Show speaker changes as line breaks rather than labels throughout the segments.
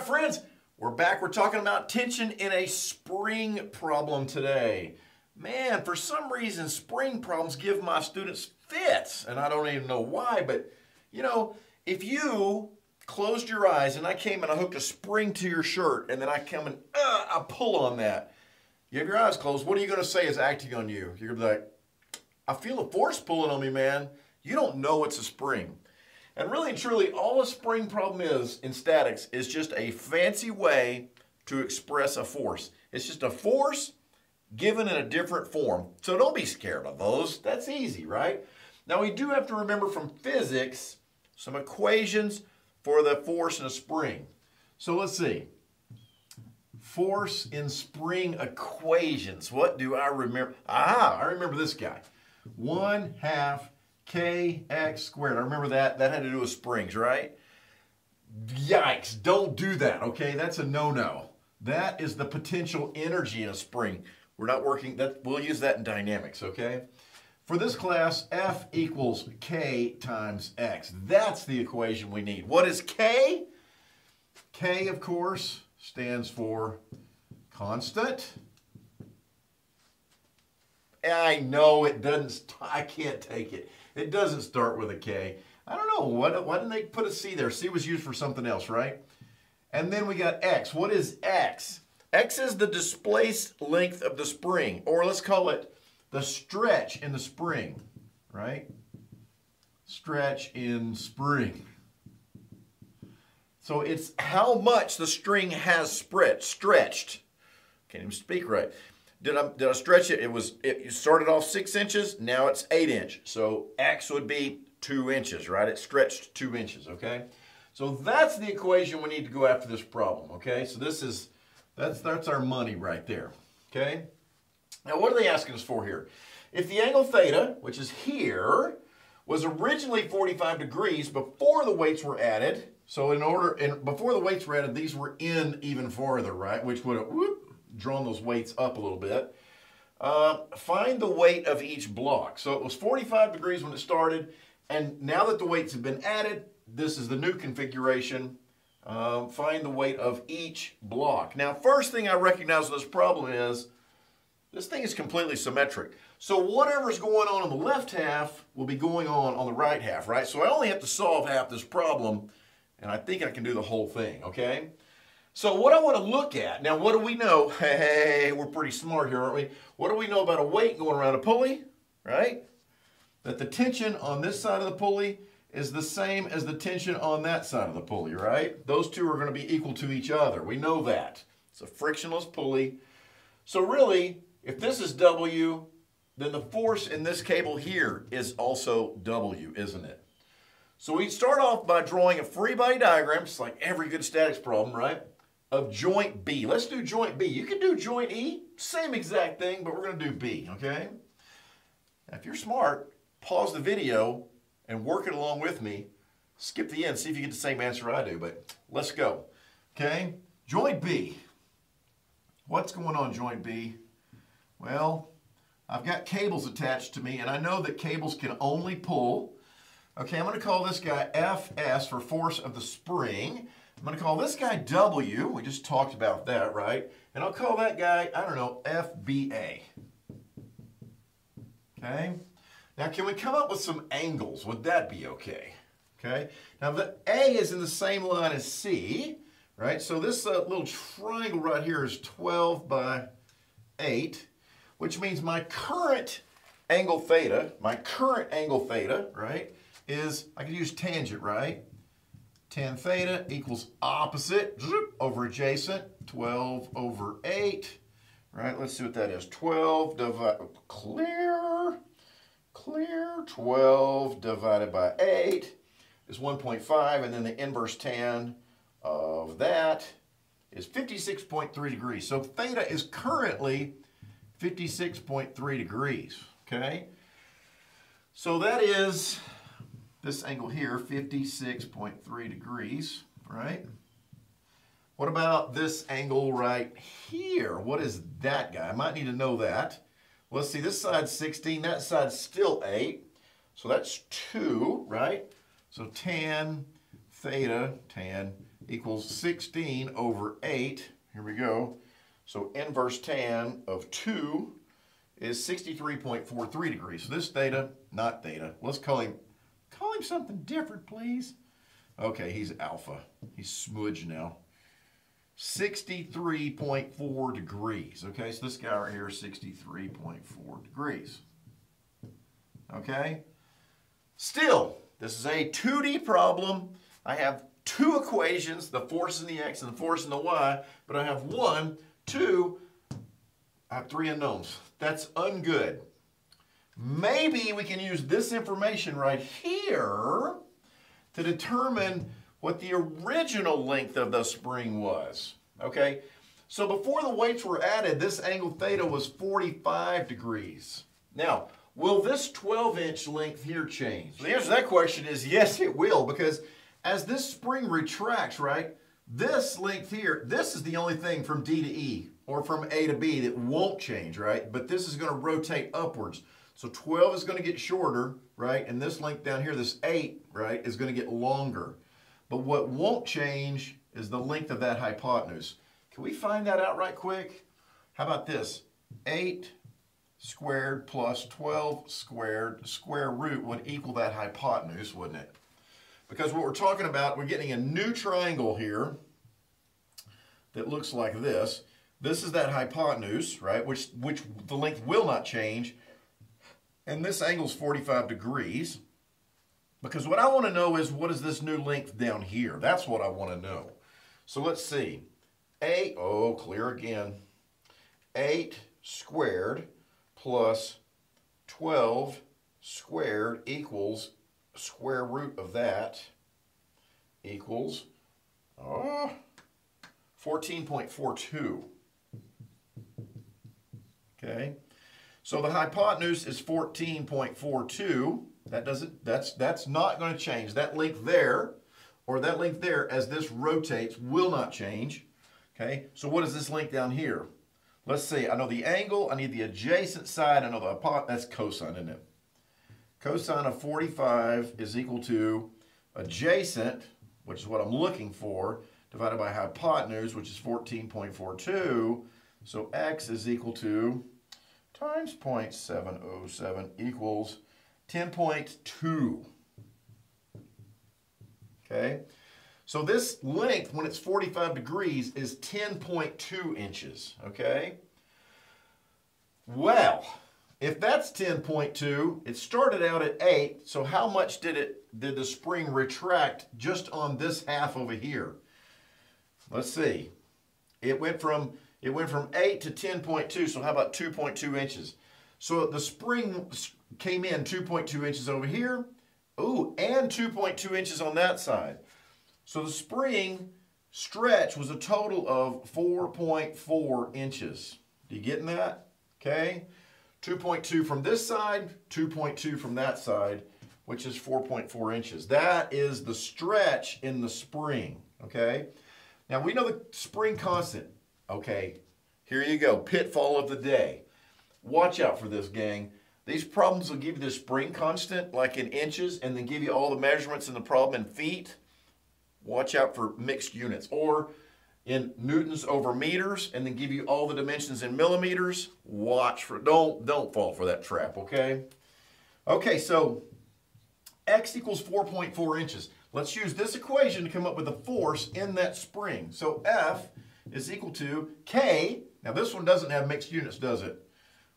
my friends, we're back. We're talking about tension in a spring problem today. Man, for some reason, spring problems give my students fits, and I don't even know why, but you know, if you closed your eyes and I came and I hooked a spring to your shirt and then I come and uh, I pull on that, you have your eyes closed, what are you going to say is acting on you? You're going to be like, I feel a force pulling on me, man. You don't know it's a spring. And really and truly, all a spring problem is in statics is just a fancy way to express a force. It's just a force given in a different form. So don't be scared of those. That's easy, right? Now we do have to remember from physics some equations for the force in a spring. So let's see. Force in spring equations. What do I remember? Ah, I remember this guy. 1 half kx squared. I remember that. That had to do with springs, right? Yikes, don't do that, okay? That's a no-no. That is the potential energy in a spring. We're not working, that. we'll use that in dynamics, okay? For this class, F equals K times X. That's the equation we need. What is K? K, of course, stands for constant. I know it doesn't, I can't take it. It doesn't start with a K. I don't know, what, why didn't they put a C there? C was used for something else, right? And then we got X. What is X? X is the displaced length of the spring, or let's call it the stretch in the spring, right? Stretch in spring. So it's how much the string has spread, stretched. Can't even speak right. Did I, did I stretch it? It was it started off six inches, now it's eight inch. So X would be two inches, right? It stretched two inches, okay? So that's the equation we need to go after this problem, okay? So this is, that's, that's our money right there, okay? Now what are they asking us for here? If the angle theta, which is here, was originally 45 degrees before the weights were added, so in order, and before the weights were added, these were in even farther, right? Which would have, whoop, drawn those weights up a little bit. Uh, find the weight of each block. So it was 45 degrees when it started, and now that the weights have been added, this is the new configuration. Um, find the weight of each block. Now, first thing I recognize with this problem is this thing is completely symmetric. So whatever's going on in the left half will be going on on the right half, right? So I only have to solve half this problem, and I think I can do the whole thing, okay? So what I want to look at, now what do we know? Hey, we're pretty smart here, aren't we? What do we know about a weight going around a pulley, right? That the tension on this side of the pulley is the same as the tension on that side of the pulley, right? Those two are going to be equal to each other. We know that. It's a frictionless pulley. So really, if this is W, then the force in this cable here is also W, isn't it? So we start off by drawing a free body diagram, just like every good statics problem, right? Of joint B. Let's do joint B. You can do joint E, same exact thing, but we're going to do B, okay? Now, if you're smart, pause the video and work it along with me. Skip the end, see if you get the same answer I do, but let's go. Okay, joint B. What's going on joint B? Well, I've got cables attached to me, and I know that cables can only pull. Okay, I'm going to call this guy Fs for force of the spring. I'm going to call this guy W. We just talked about that, right? And I'll call that guy, I don't know, FBA. Okay? Now, can we come up with some angles? Would that be okay? Okay? Now, the A is in the same line as C, right? So this uh, little triangle right here is 12 by 8, which means my current angle theta, my current angle theta, right, is, I can use tangent, right? Tan theta equals opposite over adjacent, 12 over 8, right? Let's see what that is. 12 divided, clear, clear, 12 divided by 8 is 1.5, and then the inverse tan of that is 56.3 degrees. So theta is currently 56.3 degrees, okay? So that is this angle here, 56.3 degrees, right? What about this angle right here? What is that guy? I might need to know that. Let's see, this side's 16, that side's still 8. So that's 2, right? So tan theta, tan equals 16 over 8. Here we go. So inverse tan of 2 is 63.43 degrees. So this theta, not theta, let's call him, him something different, please. Okay, he's alpha. He's smudge now. 63.4 degrees. Okay, so this guy right here is 63.4 degrees. Okay? Still, this is a 2D problem. I have two equations, the force in the x and the force in the y, but I have one, two, I have three unknowns. That's ungood. Maybe we can use this information right here to determine what the original length of the spring was. Okay, so before the weights were added, this angle theta was 45 degrees. Now, Will this 12 inch length here change? The answer to that question is yes, it will, because as this spring retracts, right, this length here, this is the only thing from D to E or from A to B that won't change, right? But this is going to rotate upwards. So 12 is going to get shorter, right? And this length down here, this 8, right, is going to get longer. But what won't change is the length of that hypotenuse. Can we find that out right quick? How about this? 8 squared plus 12 squared square root would equal that hypotenuse, wouldn't it? Because what we're talking about, we're getting a new triangle here that looks like this. This is that hypotenuse, right, which, which the length will not change. And this angle is 45 degrees. Because what I want to know is what is this new length down here? That's what I want to know. So let's see. 8, oh, clear again. 8 squared plus 12 squared equals square root of that equals oh, 14.42. Okay, so the hypotenuse is 14.42. That doesn't, that's, that's not going to change. That length there, or that length there, as this rotates, will not change. Okay, so what is this length down here? Let's see, I know the angle, I need the adjacent side, I know the, that's cosine, isn't it? Cosine of 45 is equal to adjacent, which is what I'm looking for, divided by hypotenuse, which is 14.42. So x is equal to times 0.707 equals 10.2. Okay? So this length, when it's 45 degrees, is 10.2 inches, okay? Well, if that's 10.2, it started out at 8, so how much did it did the spring retract just on this half over here? Let's see. It went from it went from 8 to 10.2, so how about 2.2 inches? So the spring came in 2.2 inches over here, ooh, and 2.2 inches on that side. So the spring stretch was a total of 4.4 inches. Do you getting that? Okay. 2.2 from this side, 2.2 from that side, which is 4.4 inches. That is the stretch in the spring, okay? Now we know the spring constant. Okay, here you go, pitfall of the day. Watch out for this, gang. These problems will give you the spring constant, like in inches, and then give you all the measurements in the problem in feet watch out for mixed units. Or in newtons over meters and then give you all the dimensions in millimeters. Watch for, don't, don't fall for that trap, okay? Okay, so x equals 4.4 inches. Let's use this equation to come up with the force in that spring. So F is equal to K. Now this one doesn't have mixed units, does it?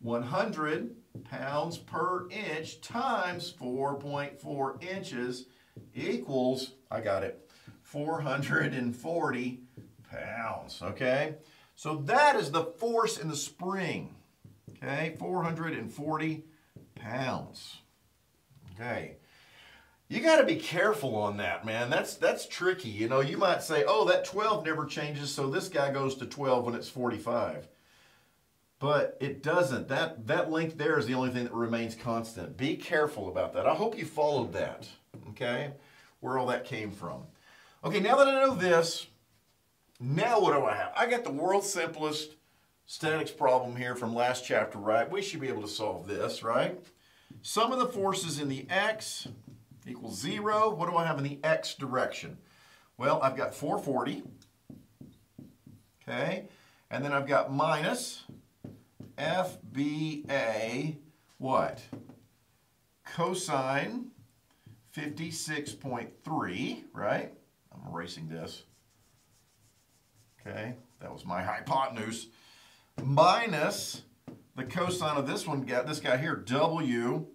100 pounds per inch times 4.4 inches equals, I got it, 440 pounds, okay? So that is the force in the spring, okay? 440 pounds, okay? You got to be careful on that, man. That's that's tricky. You know, you might say, "Oh, that 12 never changes, so this guy goes to 12 when it's 45." But it doesn't. That that length there is the only thing that remains constant. Be careful about that. I hope you followed that. Okay? Where all that came from. Okay, now that I know this, now what do I have? I got the world's simplest statics problem here from last chapter, right? We should be able to solve this, right? Sum of the forces in the x equals zero. What do I have in the x direction? Well, I've got 440. Okay. And then I've got minus FBA, what? Cosine 56.3, right? I'm erasing this. Okay, that was my hypotenuse. Minus the cosine of this one, got this guy here, W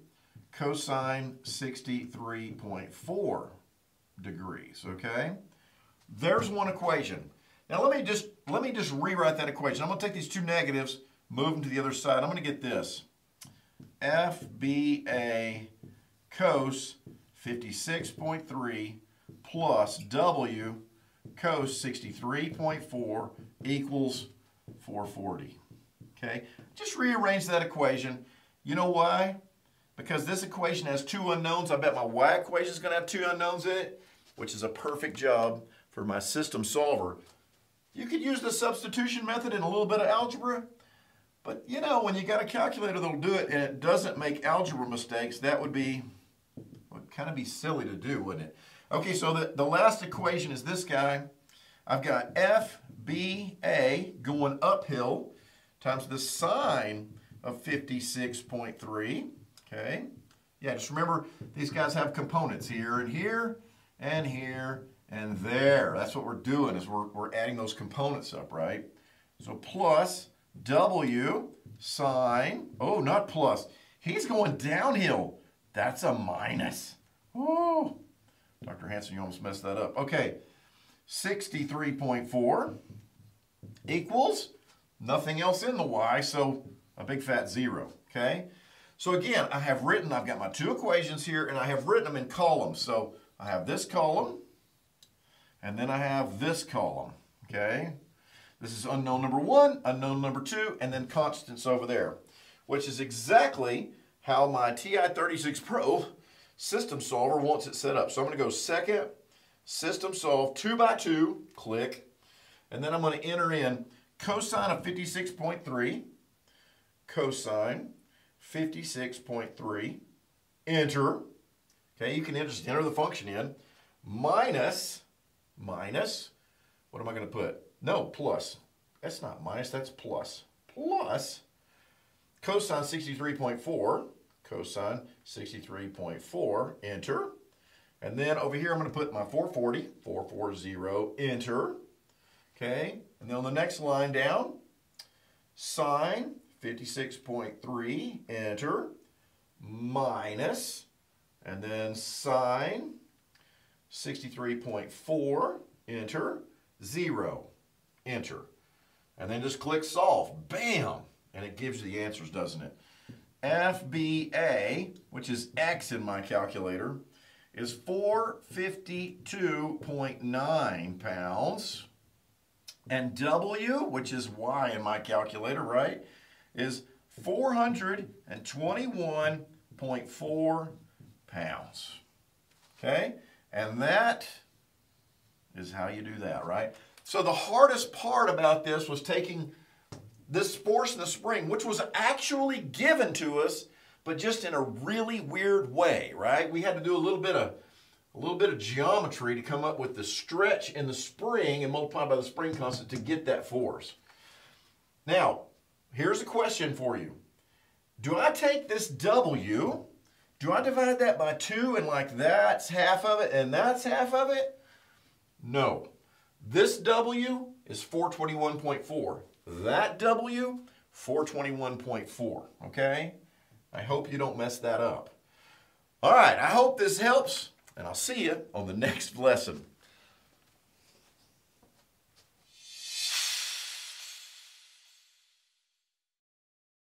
cosine 63.4 degrees, okay? There's one equation. Now let me just let me just rewrite that equation. I'm going to take these two negatives, move them to the other side. I'm going to get this. FBA cos 56.3 plus W cos 63.4 equals 440. Okay, just rearrange that equation. You know why? Because this equation has two unknowns. I bet my y equation is going to have two unknowns in it, which is a perfect job for my system solver. You could use the substitution method and a little bit of algebra, but you know, when you got a calculator that'll do it and it doesn't make algebra mistakes, that would be, would kind of be silly to do, wouldn't it? Okay, so the, the last equation is this guy. I've got FBA going uphill times the sine of 56.3, okay? Yeah, just remember these guys have components here and here and here and there. That's what we're doing is we're, we're adding those components up, right? So plus W sine, oh, not plus. He's going downhill. That's a minus. Oh, Dr. Hanson, you almost messed that up. Okay, 63.4 equals nothing else in the y, so a big fat zero, okay? So again, I have written, I've got my two equations here, and I have written them in columns. So I have this column, and then I have this column, okay? This is unknown number one, unknown number two, and then constants over there, which is exactly how my TI-36 Pro system solver wants it set up. So I'm going to go second, system solve, two by two, click, and then I'm going to enter in cosine of 56.3, cosine 56.3, enter, okay, you can just enter the function in, minus, minus, what am I going to put? No, plus. That's not minus, that's plus. Plus cosine 63.4, cosine 63.4, enter. And then over here, I'm going to put my 440, 440, enter. Okay, and then on the next line down, sine 56.3, enter, minus, and then sine 63.4, enter, 0, enter. And then just click solve, bam, and it gives you the answers, doesn't it? FBA, which is X in my calculator, is 452.9 pounds. And W, which is Y in my calculator, right, is 421.4 pounds. Okay? And that is how you do that, right? So the hardest part about this was taking this force in the spring, which was actually given to us, but just in a really weird way, right? We had to do a little bit of a little bit of geometry to come up with the stretch in the spring and multiply by the spring constant to get that force. Now, here's a question for you. Do I take this W, do I divide that by 2 and like that's half of it and that's half of it? No. This W is 421.4. That W, 421.4, okay? I hope you don't mess that up. All right, I hope this helps, and I'll see you on the next lesson.